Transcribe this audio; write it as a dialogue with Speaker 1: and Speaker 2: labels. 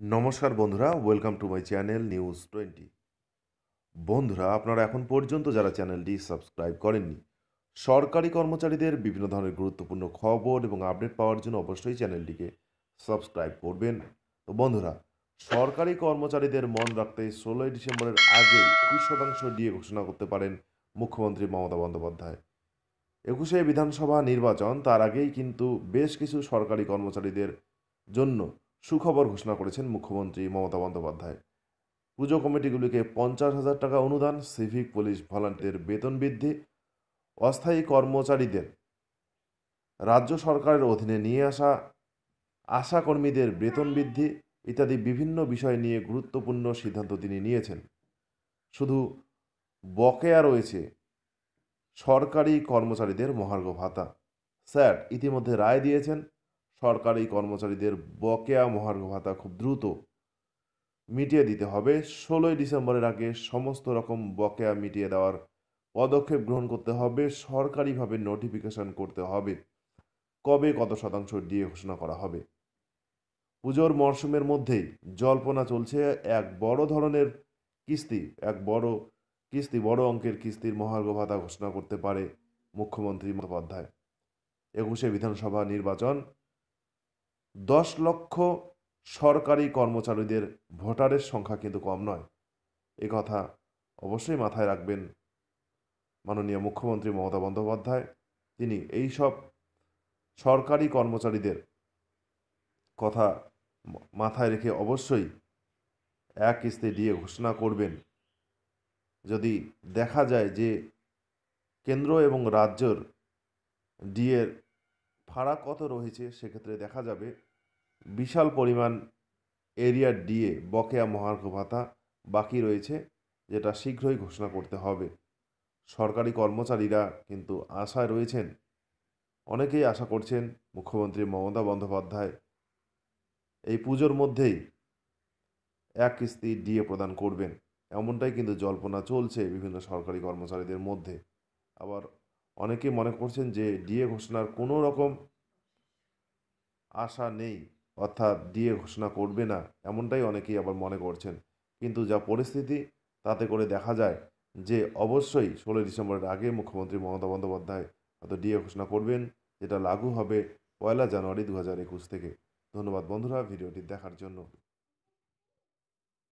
Speaker 1: নমস্কার বন্ধুরা welcome to my channel news twenty বন্ধুরা, আপনারা এখন পর্যন্ত যারা চ্যানেলটি সাবস্ক্রাইব করেননি, সরকারি কর্মচারীদের বিভিন্ন ধরনের গুরুত্বপূর্ণ খবর এবং আপডেট পাওয়ার জন্য অবশ্যই চ্যানেলটিকে সাবস্ক্রাইব করবেন। তো বন্ধুরা, সরকারি কর্মচারীদের মন রাখতে ষোলোই ডিসেম্বরের আগে একুশ শতাংশ দিয়ে ঘোষণা করতে পারেন মুখ্যমন্ত্রী মমতা বন্দ্যোপাধ্যায়। একুশে বিধানসভা নির্বাচন, তার আগেই কিন্তু বেশ কিছু সরকারি কর্মচারীদের জন্য সুখবর ঘোষণা করেছেন মুখ্যমন্ত্রী মমতা বন্দ্যোপাধ্যায়। পুজো কমিটিগুলিকে পঞ্চাশ হাজার টাকা অনুদান, সিভিক পুলিশ ভলান্টিয়ার বেতন বৃদ্ধি, অস্থায়ী কর্মচারীদের রাজ্য সরকারের অধীনে নিয়ে আসা আশা কর্মীদের বেতন বৃদ্ধি ইত্যাদি বিভিন্ন বিষয় নিয়ে গুরুত্বপূর্ণ সিদ্ধান্ত তিনি নিয়েছেন। শুধু বকেয়া রয়েছে, সরকারি কর্মচারীদের মহার্ঘ ভাতা। স্যার, ইতিমধ্যে রায় দিয়েছেন সরকারি কর্মচারীদের বকেয়া মহার্ঘ ভাতা খুব দ্রুত মিটিয়ে দিতে হবে। ষোলোই ডিসেম্বরের আগে সমস্ত রকম বকেয়া মিটিয়ে দেওয়ার পদক্ষেপ গ্রহণ করতে হবে, সরকারিভাবে নোটিফিকেশন করতে হবে। কবে কত শতাংশ দিয়ে ঘোষণা করা হবে? পুজোর মরশুমের মধ্যেই জল্পনা চলছে এক বড় ধরনের কিস্তি, এক বড় কিস্তি, বড় অঙ্কের কিস্তির মহার্ঘ ভাতা ঘোষণা করতে পারে মুখ্যমন্ত্রী মুখোপাধ্যায় একুশে বিধানসভা নির্বাচন দশ লক্ষ সরকারি কর্মচারীদের ভোটারের সংখ্যা কিন্তু কম নয়। এ কথা অবশ্যই মাথায় রাখবেন মাননীয় মুখ্যমন্ত্রী মমতা বন্দ্যোপাধ্যায়। তিনি এই সব সরকারি কর্মচারীদের কথা মাথায় রেখে অবশ্যই এক কিস্তি দিয়ে ঘোষণা করবেন। যদি দেখা যায় যে কেন্দ্র এবং রাজ্যর ডিএর ফারাক কত রয়েছে সেক্ষেত্রে দেখা যাবে। বিশাল পরিমাণ এরিয়ার ডিএ বকেয়া মহার্ঘ ভাতা বাকি রয়েছে, যেটা শীঘ্রই ঘোষণা করতে হবে। সরকারি কর্মচারীরা কিন্তু আশায় রয়েছেন, অনেকেই আশা করছেন মুখ্যমন্ত্রী মমতা বন্দ্যোপাধ্যায় এই পুজোর মধ্যেই এক কিস্তি ডিএ প্রদান করবেন। এমনটাই কিন্তু জল্পনা চলছে বিভিন্ন সরকারি কর্মচারীদের মধ্যে। আবার অনেকে মনে করছেন যে ডিএ ঘোষণার কোনো রকম আশা নেই, অর্থাৎ ডিএ ঘোষণা করবে না, এমনটাই অনেকেই আবার মনে করছেন। কিন্তু যা পরিস্থিতি, তাতে করে দেখা যায় যে অবশ্যই ষোলোই ডিসেম্বরের আগে মুখ্যমন্ত্রী মমতা বন্দ্যোপাধ্যায় হয়তো ডিএ ঘোষণা করবেন, যেটা লাগু হবে পয়লা জানুয়ারি দু হাজার একুশ থেকে। ধন্যবাদ বন্ধুরা, ভিডিওটি দেখার জন্য।